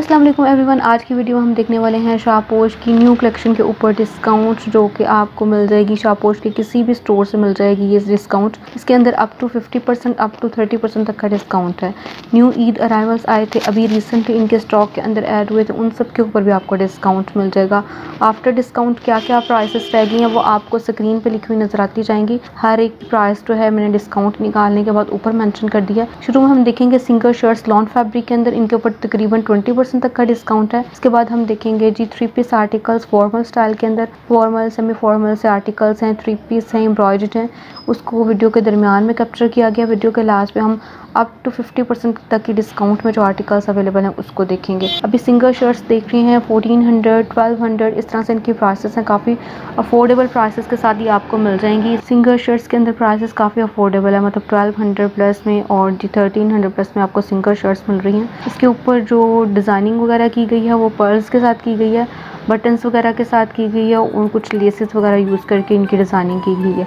अस्सलाम वालेकुम एवरीवन। आज की वीडियो हम देखने वाले हैं शाहपोश की न्यू कलेक्शन के ऊपर डिस्काउंट जो कि आपको मिल जाएगी। शाहपोश के किसी भी स्टोर से मिल जाएगी ये डिस्काउंट इसके अंदर up to 50 percent up to 30 percent तक का डिस्काउंट है। न्यू ईद अराइवल्स आए थे अभी रिसेंटली इनके स्टॉक के अंदर ऐड हुए थे, उन सब के ऊपर भी आपको डिस्काउंट मिल जाएगा। आफ्टर डिस्काउंट क्या क्या प्राइसेस रह गई हैं वो आपको स्क्रीन पर लिखी हुई नज़र आती जाएँगी। हर एक प्राइस जो है मैंने डिस्काउंट निकालने के बाद ऊपर मैंशन कर दिया शुरू में हम देखेंगे सिंगल शर्ट्स लॉन फैब्रिक के अंदर इनके ऊपर तकरीबन ट्वेंटी परसेंट तक का डिस्काउंट है। इसके बाद हम देखेंगे जी three piece articles formal style के अंदर। फॉर्मल सेमी फॉर्मल से आर्टिकल्स हैं थ्री पीस हैं एम्ब्रॉयड हैं। उसको वीडियो के दरमियान में कैप्चर किया गया। वीडियो के लास्ट में हम अप टू 50 परसेंट तक की डिस्काउंट में जो आर्टिकल्स अवेलेबल हैं, उसको देखेंगे। अभी सिंगल शर्ट्स देख रहे हैं 1400 1200 इस तरह से इनकी प्राइसेस हैं, काफ़ी अफोर्डेबल प्राइसेस के साथ ही आपको मिल जाएँगी। सिंगल शर्ट्स के अंदर प्राइसेस काफ़ी अफोर्डेबल है मतलब 1200 प्लस में और जी 1300 प्लस में आपको सिंगल शर्ट्स मिल रही हैं। इसके ऊपर जो डिज़ाइनिंग वगैरह की गई है, वो पर्ल्स के साथ की गई है बटन्स वगैरह के साथ की गई है, और कुछ लेसेस वगैरह यूज़ करके इनकी डिज़ाइनिंग की गई है।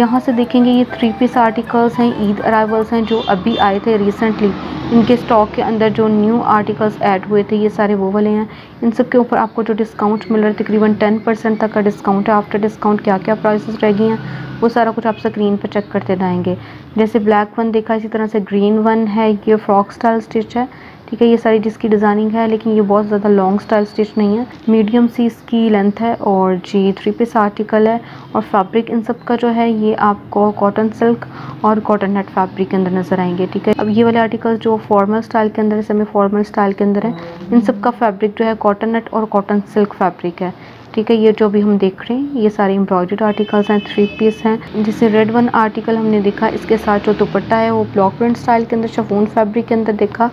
यहाँ से देखेंगे ये थ्री पीस आर्टिकल्स हैं ईद अराइवल्स हैं जो अभी आए थे रिसेंटली इनके स्टॉक के अंदर जो न्यू आर्टिकल्स ऐड हुए थे, ये सारे वो वाले हैं। इन सब के ऊपर आपको जो डिस्काउंट मिल रहा है तकरीबन टेन परसेंट तक का डिस्काउंट है। आफ्टर डिस्काउंट क्या क्या प्राइसेस रह गई हैं, वो सारा कुछ आप स्क्रीन पर चेक करते जाएँगे। जैसे ब्लैक वन देखा, इसी तरह से ग्रीन वन है, ये फ्रॉक स्टाइल स्टिच है। ठीक है ये सारी जिसकी डिज़ाइनिंग है, लेकिन ये बहुत ज़्यादा लॉन्ग स्टाइल स्टिच नहीं है। मीडियम सी इसकी लेंथ है और जी थ्री पीस आर्टिकल है और फैब्रिक इन सब का जो है, ये आपको कॉटन सिल्क और कॉटन नेट फैब्रिक के अंदर नज़र आएँगे, ठीक है? अब ये वाले आर्टिकल जो फॉर्मल स्टाइल के अंदर है सेमी फॉर्मल स्टाइल के अंदर है, इन सब का फैब्रिक जो है कॉटन नेट और कॉटन सिल्क फैब्रिक है। ठीक है ये जो भी हम देख रहे हैं, ये सारे एम्ब्रॉयड आर्टिकल्स हैं थ्री पीस हैं। जैसे रेड वन आर्टिकल हमने देखा, इसके साथ जो दुपट्टा है, वो ब्लॉक प्रिंट स्टाइल के अंदर शफून फैब्रिक के अंदर देखा।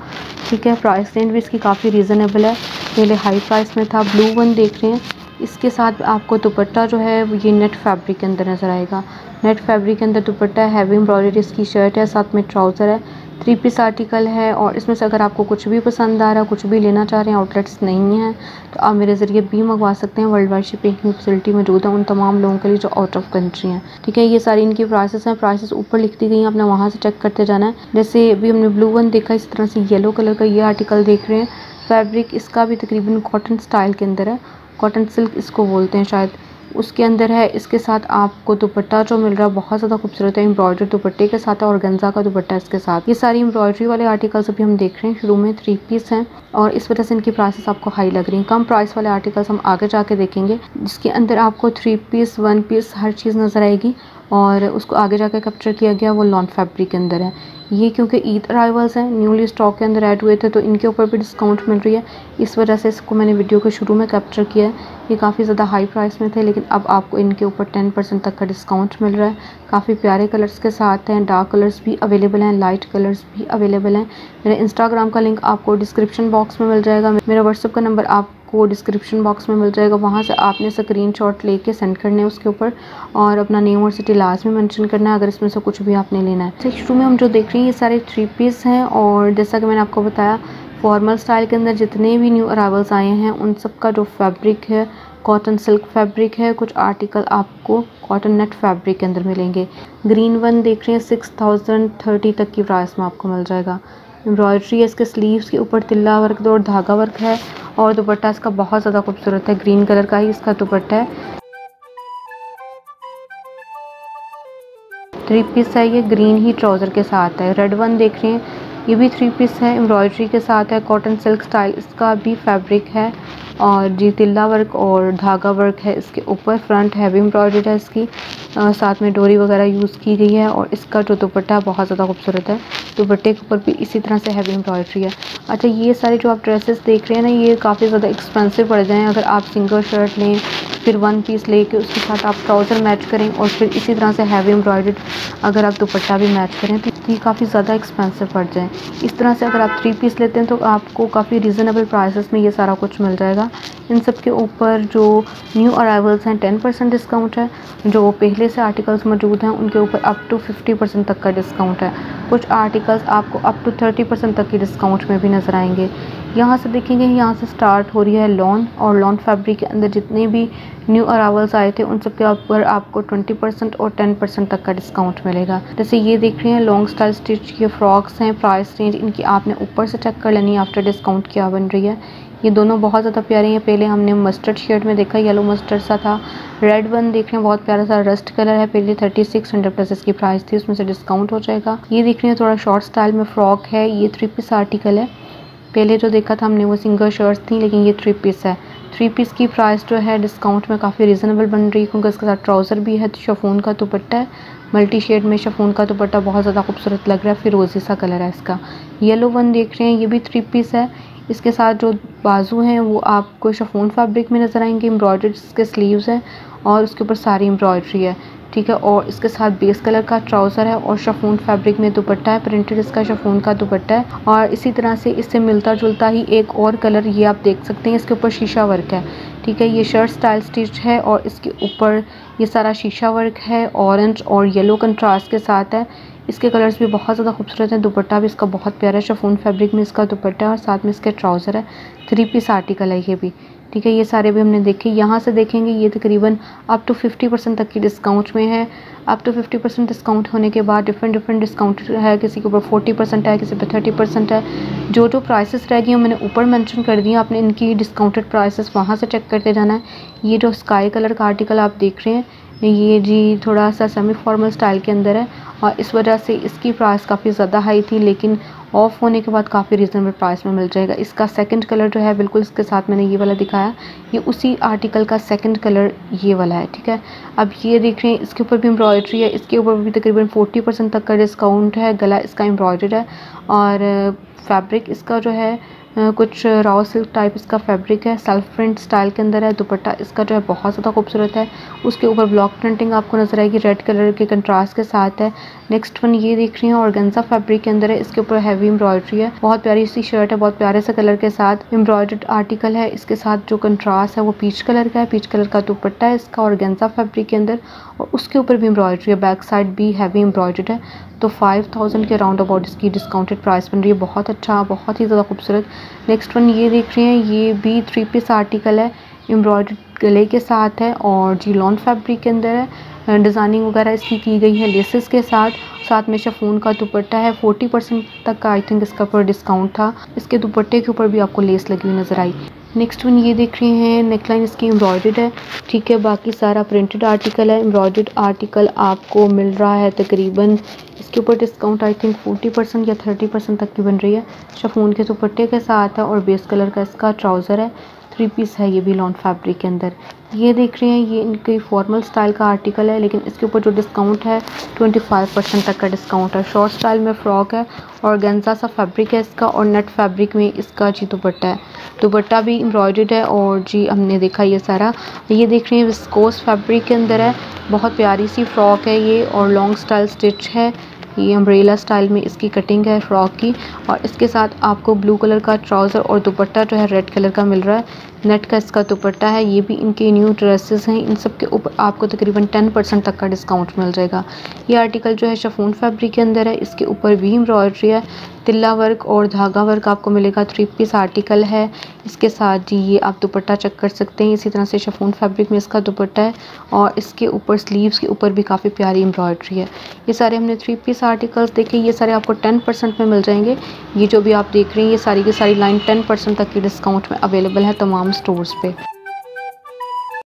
ठीक है प्राइस रेंज भी इसकी काफ़ी रीज़नेबल है। पहले हाई प्राइस में था ब्लू वन देख रहे हैं। इसके साथ आपको दुपट्टा जो है ये नेट फैब्रिक के अंदर नज़र आएगा। नेट फैब्रिक के अंदर दुपट्टा हैवी एम्ब्रॉयडरी इसकी शर्ट है, साथ में ट्राउज़र है। थ्री पीस आर्टिकल है और इसमें से अगर आपको कुछ भी पसंद आ रहा है कुछ भी लेना चाह रहे हैं आउटलेट्स नहीं हैं तो आप मेरे ज़रिए भी मंगवा सकते हैं। वर्ल्ड वाइड शिपिंग की फैसिलिटी मौजूद है उन तमाम लोगों के लिए जो आउट ऑफ़ कंट्री हैं। ठीक है, ये सारी इनकी प्राइसेस हैं। प्राइसेस ऊपर लिख दी गई हैं अपना वहाँ से चेक करते जाना है। जैसे अभी हमने ब्लू वन देखा, इस तरह से येलो कलर का ये आर्टिकल देख रहे हैं। फैब्रिक इसका भी तकरीबन कॉटन स्टाइल के अंदर है। कॉटन सिल्क इसको बोलते हैं शायद। उसके अंदर है, इसके साथ आपको दुपट्टा जो मिल रहा है, बहुत ज़्यादा खूबसूरत है एम्ब्रॉयडरी दुपट्टे के साथ और गंजा का दुपट्टा इसके साथ। ये सारी एम्ब्रॉयडरी वाले आर्टिकल्स अभी हम देख रहे हैं, शुरू में थ्री पीस हैं और इस वजह से इनकी प्राइसेस आपको हाई लग रही हैं। कम प्राइस वाले आर्टिकल्स हम आगे जाके देखेंगे, जिसके अंदर आपको थ्री पीस वन पीस हर चीज़ नज़र आएगी और उसको आगे जाके कैप्चर किया गया वो लॉन फैब्रिक के अंदर है। ये क्योंकि ईद अराइवल्स हैं न्यूली स्टॉक के अंदर ऐड हुए थे तो इनके ऊपर भी डिस्काउंट मिल रही है। इस वजह से इसको मैंने वीडियो के शुरू में कैप्चर किया है। ये काफ़ी ज़्यादा हाई प्राइस में थे, लेकिन अब आपको इनके ऊपर टेन परसेंट तक का डिस्काउंट मिल रहा है। काफ़ी प्यारे कलर्स के साथ हैं डार्क कलर्स भी अवेलेबल हैं लाइट कलर्स भी अवेलेबल हैं। मेरे इंस्टाग्राम का लिंक आपको डिस्क्रिप्शन बॉक्स में मिल जाएगा। मेरा व्हाट्सअप का नंबर आप आपको डिस्क्रिप्शन बॉक्स में मिल जाएगा। वहाँ से आपने स्क्रीन शॉट लेके सेंड करने हैं उसके ऊपर और अपना नेम और सिटी लास्ट में मेंशन करना है, अगर इसमें से कुछ भी आपने लेना है। तो शुरू में हम जो देख रहे हैं, ये सारे थ्री पीस हैं और जैसा कि मैंने आपको बताया फॉर्मल स्टाइल के अंदर जितने भी न्यू अरावल्स आए हैं, उन सब का जो फैब्रिक है कॉटन सिल्क फैब्रिक है, कुछ आर्टिकल आपको कॉटन नेट फैब्रिक के अंदर मिलेंगे। ग्रीन वन देख रहे हैं सिक्स थाउज़ेंड थर्टी तक की प्राइस में आपको मिल जाएगा। एम्ब्रॉयड्री है, इसके स्लीव्स के ऊपर तिल्ला वर्क और धागा वर्क है और दुपट्टा इसका बहुत ज़्यादा खूबसूरत है। ग्रीन कलर का ही इसका दुपट्टा है। थ्री पीस है ये ग्रीन ही ट्राउज़र के साथ है। रेड वन देख रहे हैं, ये भी थ्री पीस है। एम्ब्रॉयडरी के साथ है कॉटन सिल्क स्टाइल इसका भी फैब्रिक है। और जी तिल्ला वर्क और धागा वर्क है इसके ऊपर फ्रंट हैवी एम्ब्रॉयडरी है इसकी। आ, साथ में डोरी वगैरह यूज़ की गई है और इसका जो दुपट्टा बहुत ज़्यादा खूबसूरत है। दुपट्टे के ऊपर भी इसी तरह से हैवी एम्ब्रॉयडरी है। अच्छा ये सारे जो आप ड्रेसेस देख रहे हैं ना ये काफ़ी ज़्यादा एक्सपेंसिव पड़ जाएँ। अगर आप सिंगल शर्ट लें फिर वन पीस लेके उसके साथ आप ट्राउज़र मैच करें और फिर इसी तरह से हैवी एम्ब्रॉयड अगर आप दुपट्टा भी मैच करें तो ये काफ़ी ज़्यादा एक्सपेंसिव पड़ जाए। इस तरह से अगर आप थ्री पीस लेते हैं तो आपको काफ़ी रीज़नेबल प्राइसेस में ये सारा कुछ मिल जाएगा। मिलेगा इन सब के ऊपर जो न्यू अराइवल्स हैं टेन परसेंट डिस्काउंट है। जो पहले से आर्टिकल्स मौजूद हैं, उनके ऊपर अप टू फिफ्टी परसेंट तक का डिस्काउंट है। कुछ आर्टिकल्स आपको अप टू थर्टी परसेंट तक की डिस्काउंट में भी नज़र आएँगे। यहाँ से देखेंगे, यहाँ से स्टार्ट हो रही है लॉन और लॉन फैब्रिक के अंदर जितने भी न्यू अरावल्स आए थे, उन सब के ऊपर आपको ट्वेंटी परसेंट और टेन परसेंट तक का डिस्काउंट मिलेगा। जैसे ये देख रहे हैं लॉन्ग स्टाइल स्टिच ये फ्रॉक्स हैं प्राइस रेंज इनकी आपने ऊपर से चेक कर लेनी आफ्टर डिस्काउंट क्या बन रही है। ये दोनों बहुत ज़्यादा प्यारे हैं पहले हमने मस्टर्ड शेड में देखा येलो मस्टर्ड सा था। रेड वन देख रहे हैं, बहुत प्यारा सा रस्ट कलर है। पहले थर्टी सिक्स हंड्रेड प्लस इसकी प्राइस थी, उसमें से डिस्काउंट हो जाएगा। ये देख रहे हैं, थोड़ा शॉर्ट स्टाइल में फ्रॉक है, ये थ्री पीस आर्टिकल है। पहले जो देखा था हमने, वो सिंगल शर्ट्स थी, लेकिन ये थ्री पीस है। थ्री पीस की प्राइस जो है डिस्काउंट में काफ़ी रिजनेबल बन रही है, क्योंकि इसके साथ ट्राउज़र भी है तो शफोन का दुपट्टा है। मल्टी शेड में शफोन का दुपट्टा बहुत ज़्यादा खूबसूरत लग रहा है, फिरोजी सा कलर है इसका। येलो वन देख रहे हैं, ये भी थ्री पीस है। इसके साथ जो बाजू हैं, वो आपको शफोन फैब्रिक में नज़र आएँगे एम्ब्रॉयडर्ड इसके स्लीव्स हैं और उसके ऊपर सारी एम्ब्रॉयड्री है, ठीक है? और इसके साथ बेस कलर का ट्राउज़र है और शफून फैब्रिक में दुपट्टा है प्रिंटेड इसका शफून का दुपट्टा है और इसी तरह से इससे मिलता जुलता ही एक और कलर ये आप देख सकते हैं, इसके ऊपर शीशा वर्क है, ठीक है? ये शर्ट स्टाइल स्टिच है और इसके ऊपर ये सारा शीशा वर्क है ऑरेंज और येलो कंट्रास्ट के साथ है। इसके कलर्स भी बहुत ज़्यादा खूबसूरत हैं। दुपट्टा भी इसका बहुत प्यारा है। शफून फैब्रिक में इसका दुपट्टा है और साथ में इसके ट्राउज़र है। थ्री पीस आर्टिकल है ये भी। ठीक है, ये सारे भी हमने देखे। यहाँ से देखेंगे, ये तकरीबन अप टू फिफ्टी परसेंट तक की डिस्काउंट में है। Up to fifty percent discount होने के बाद डिफरेंट डिफरेंट डिस्काउंट है। किसी के ऊपर फोर्टी परसेंट है, किसी पर थर्टी परसेंट है। जो जो प्राइसेस रह गई हैं, मैंने ऊपर मेंशन कर दिया आपने इनकी डिस्काउंटेड प्राइसेस वहाँ से चेक करते जाना है। ये जो स्काई कलर का आर्टिकल आप देख रहे हैं ये जी थोड़ा सा सेमी फॉर्मल स्टाइल के अंदर है और इस वजह से इसकी प्राइस काफ़ी ज़्यादा हाई थी, लेकिन ऑफ़ होने के बाद काफ़ी रीज़नेबल प्राइस में मिल जाएगा। इसका सेकंड कलर जो है, बिल्कुल इसके साथ मैंने ये वाला दिखाया। ये उसी आर्टिकल का सेकंड कलर ये वाला है, ठीक है? अब ये देख रहे हैं, इसके ऊपर भी एम्ब्रॉयड्री है, इसके ऊपर भी तकरीबन फोर्टी परसेंट तक का डिस्काउंट है, गला इसका एम्ब्रॉयड है और फैब्रिक इसका जो है कुछ रॉ सिल्क टाइप इसका फैब्रिक है सेल्फ प्रिंट स्टाइल के अंदर है, दुपट्टा इसका जो है बहुत ज़्यादा खूबसूरत है। उसके ऊपर ब्लॉक प्रिंटिंग आपको नज़र आएगी रेड कलर के कंट्रास्ट के साथ है। नेक्स्ट वन ये देख रही हैं ऑर्गेन्जा फैब्रिक के अंदर है, इसके ऊपर हैवी एम्ब्रॉयडरी है। बहुत प्यारी सी शर्ट है, बहुत प्यारे से कलर के साथ। एम्ब्रॉयड आर्टिकल है, इसके साथ जो कंट्रास्ट है वो पीच कलर का है। पीच कलर का दुपट्टा है इसका ऑर्गेन्जा फैब्रिक के अंदर। और उसके ऊपर भी एम्ब्रॉयडरी है बैक साइड भी हैवी एम्ब्रॉयड है। तो फाइव थाउज़ेंड के राउंड अबाउट इसकी डिस्काउंटेड प्राइस बन रही है। बहुत अच्छा बहुत ही ज़्यादा खूबसूरत। नेक्स्ट वन ये देख रहे हैं, ये भी थ्री पीस आर्टिकल है एम्ब्रॉयड गले के साथ है और जी लॉन फैब्रिक के अंदर है। डिज़ाइनिंग वगैरह इसकी की गई है लेसेस के साथ। साथ में शफून का दुपट्टा है फोर्टी परसेंट तक का आई थिंक इसका पर डिस्काउंट था। इसके दुपट्टे के ऊपर भी आपको लेस लगी हुई नज़र आई। नेक्स्ट वन ये देख रहे हैं नेकलाइन इसकी एम्ब्रॉयड है। ठीक है, बाकी सारा प्रिंटेड आर्टिकल है। एम्ब्रॉयड आर्टिकल आपको मिल रहा है तकरीबन, इसके ऊपर discount I think forty percent या थर्टी परसेंट तक की बन रही है। शफून के दुपट्टे के साथ है और बेस कलर का इसका ट्राउज़र है। थ्री पीस है, ये भी लॉन फैब्रिक के अंदर। ये देख रहे हैं, ये इनके फॉर्मल स्टाइल का आर्टिकल है, लेकिन इसके ऊपर जो डिस्काउंट है ट्वेंटी फाइव परसेंट तक का डिस्काउंट है। शॉर्ट स्टाइल में फ्रॉक है और गेंजा सा फैब्रिक है इसका और नेट फैब्रिक में इसका जी दुपट्टा है। दुपट्टा भी एम्ब्रॉयड है और जी हमने देखा ये सारा। ये देख रहे हैं विस्कोस फैब्रिक के अंदर है। बहुत प्यारी सी फ्रॉक है ये और लॉन्ग स्टाइल स्टिच है। ये अम्ब्रेला स्टाइल में इसकी कटिंग है फ्रॉक की, और इसके साथ आपको ब्लू कलर का ट्राउज़र और दुपट्टा जो है रेड कलर का मिल रहा है। नेट का इसका दुपट्टा है, ये भी इनके न्यू ड्रेसेस हैं। इन सब के ऊपर आपको तकरीबन टेन परसेंट तक का डिस्काउंट मिल जाएगा। ये आर्टिकल जो है शफून फैब्रिक के अंदर है। इसके ऊपर भी एम्ब्रॉयड्री है। तिल्ला वर्क और धागा वर्क आपको मिलेगा। थ्री पीस आर्टिकल है। इसके साथ जी ये आप दुपट्टा चेक कर सकते हैं। इसी तरह से शफून फैब्रिक में इसका दुपट्टा है और इसके ऊपर स्लीव्स के ऊपर भी काफ़ी प्यारी एम्ब्रॉयड्री है। ये सारे हमने थ्री पीस आर्टिकल्स देखे। ये सारे आपको टेन परसेंट में मिल जाएँगे। ये जो भी आप देख रहे हैं, ये सारी की सारी लाइन टेन परसेंट तक की डिस्काउंट में अवेलेबल है तमाम स्टोर्स पे।